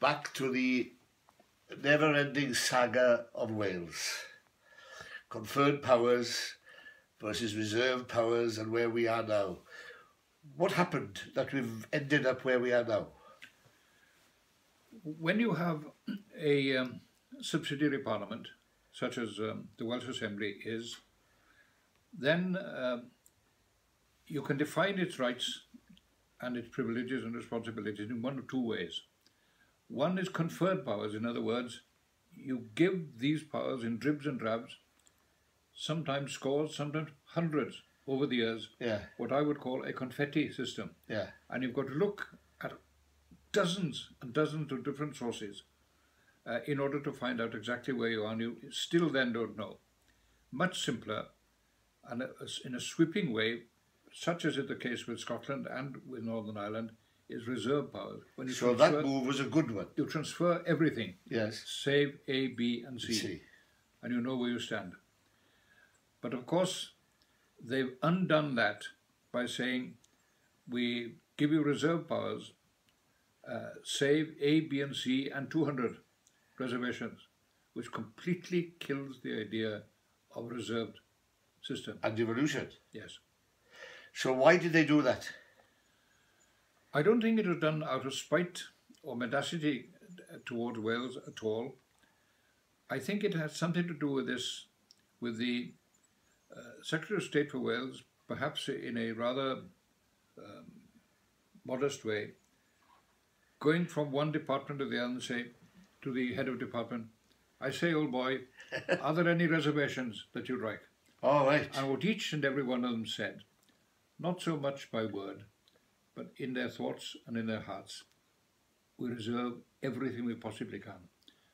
back to the never-ending saga of Wales. Conferred powers versus reserved powers and where we are now. What happened that we've ended up where we are now? When you have a um, subsidiary parliament, such as um, the Welsh Assembly is, then uh, you can define its rights and its privileges and responsibilities in one of two ways. One is conferred powers, in other words, you give these powers in dribs and drabs, sometimes scores, sometimes hundreds over the years, Yeah, what I would call a confetti system. yeah, And you've got to look at dozens and dozens of different sources uh, in order to find out exactly where you are, and you still then don't know. Much simpler, and in a sweeping way, such as is the case with Scotland and with Northern Ireland, is reserve powers. When you so that move was a good one. you transfer everything, Yes. save A, B, and C, See. and you know where you stand. But of course, they've undone that by saying we give you reserve powers, uh, save A, B, and C, and 200 reservations, which completely kills the idea of reserved system. And devolution. Yes. So why did they do that? I don't think it was done out of spite or mendacity towards Wales at all. I think it has something to do with this, with the uh, Secretary of State for Wales, perhaps in a rather um, modest way, going from one department to the other and say to the head of department, I say, old boy, are there any reservations that you'd like? All right. And what each and every one of them said, not so much by word, but in their thoughts and in their hearts, we reserve everything we possibly can,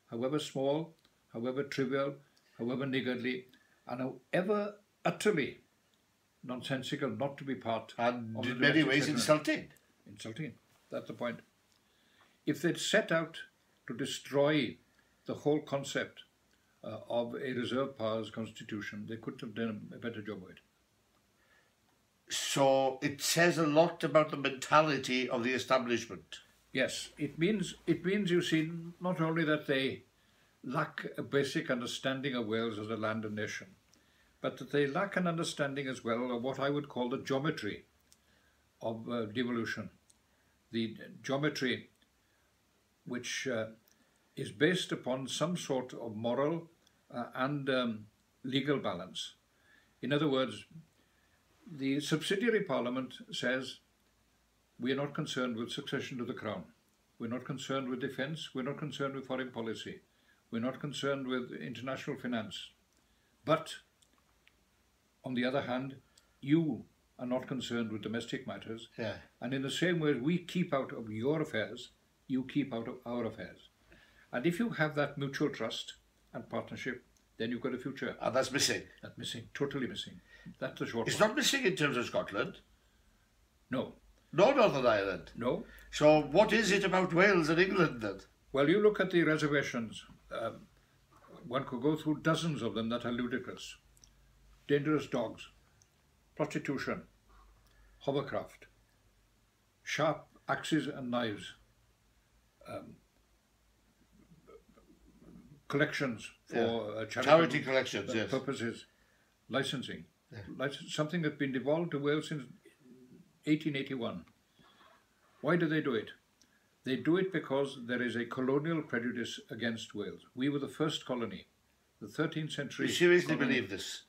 however small, however trivial, however niggardly, and however utterly nonsensical not to be part And in many ways settlement. insulting. Insulting. That's the point. If they'd set out to destroy the whole concept uh, of a reserve powers constitution, they couldn't have done a better job of it. So it says a lot about the mentality of the establishment. Yes, it means it means you see not only that they lack a basic understanding of Wales as a land and nation, but that they lack an understanding as well of what I would call the geometry of uh, devolution, the geometry which uh, is based upon some sort of moral uh, and um, legal balance. In other words, the subsidiary parliament says we are not concerned with succession to the crown. We're not concerned with defence. We're not concerned with foreign policy. We're not concerned with international finance. But, on the other hand, you are not concerned with domestic matters. Yeah. And in the same way we keep out of your affairs, you keep out of our affairs. And if you have that mutual trust and partnership, then you've got a future. And that's missing. That's missing, totally missing. That's the short It's one. not missing in terms of Scotland, No, nor Northern Ireland. no. So what is it about Wales and England then? Well, you look at the reservations. Um, one could go through dozens of them that are ludicrous. Dangerous dogs, prostitution, hovercraft, sharp axes and knives, um, collections for uh, charitable Charity collections, uh, yes. purposes, licensing, Lic- something that's been devolved to Wales since 1881. Why do they do it? They do it because there is a colonial prejudice against Wales. We were the first colony, the 13th century. You seriously colony. believe this?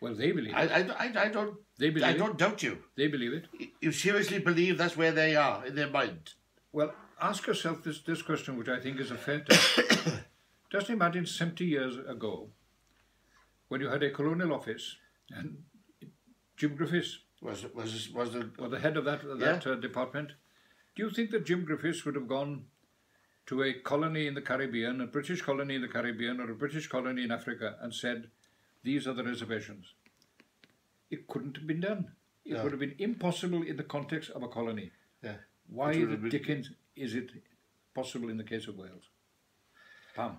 Well, they believe I, it. I, I, I don't. They believe I it. don't doubt you. They believe it. You seriously believe that's where they are in their mind? Well, ask yourself this, this question, which I think is a fair test. Just imagine 70 years ago, when you had a colonial office, and Jim Griffiths Was was was the was the head of that, that uh, department. Do you think that Jim Griffiths would have gone to a colony in the Caribbean, a British colony in the Caribbean, or a British colony in Africa, and said, "These are the reservations"? It couldn't have been done. It No. would have been impossible in the context of a colony. yeah. Why the been- dickens is it possible in the case of Wales? Pam.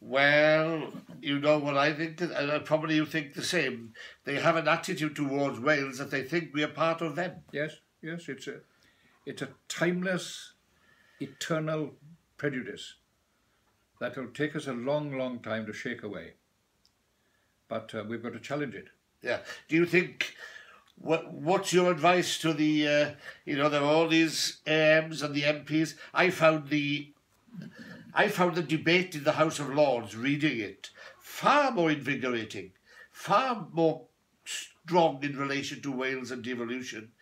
Well, you know what I think, and uh, probably you think the same. They have an attitude towards Wales that they think we are part of them. Yes, yes, it's a, it's a timeless, eternal prejudice that will take us a long, long time to shake away. But uh, we've got to challenge it. Yeah. Do you think what what's your advice to the uh, you know there are all these AMs and the MPs? I found the I found the debate in the House of Lords reading it far more invigorating, far more strong in relation to Wales and devolution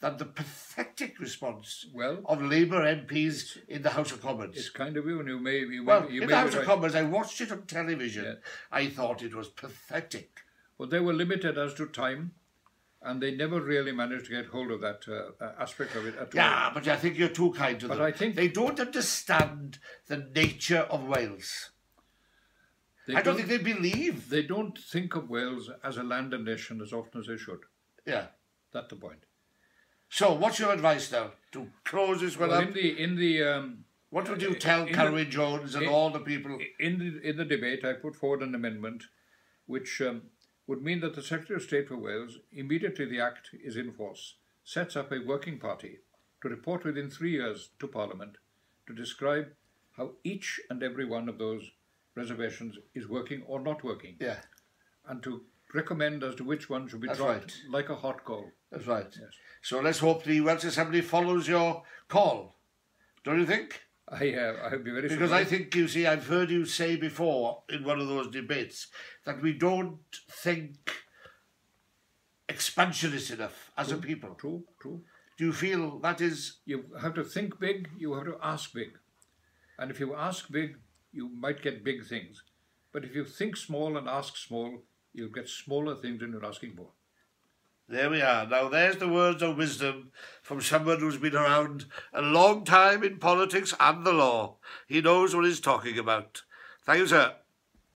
than the pathetic response well, of Labour MPs in the House of Commons. It's kind of you, and you may you well, may, you in may the House of right. Commons, I watched it on television. Yeah. I thought it was pathetic. Well, they were limited as to time, and they never really managed to get hold of that uh, uh, aspect of it at all. Yeah, but I think you're too kind to But them. I think- they don't understand the nature of Wales. I don't think they believe. they don't think of Wales as a land and nation as often as they should. Yeah. That's the point. So, what's your advice now to close this one Well, up? in the in the um, What would you tell in the- Carwyn Jones and in- all the people? in the in the debate, I put forward an amendment, which um, would mean that the Secretary of State for Wales, immediately the Act is in force, sets up a working party to report within three years to Parliament to describe how each and every one of those reservations is working or not working, Yeah, and to recommend as to which one should be That's dropped right. like a hot coal. that's right. Yes. So let's hope the Welsh Assembly follows your call. Don't you think? I uh, I would be very Because I think, you see, I've heard you say before in one of those debates that we don't think expansionist enough as a people. true, true. Do you feel that is You have to think big, you have to ask big. And if you ask big, you might get big things. But if you think small and ask small, you'll get smaller things than you're asking for. There we are. Now, there's the words of wisdom from someone who's been around a long time in politics and the law. He knows what he's talking about. Thank you, sir.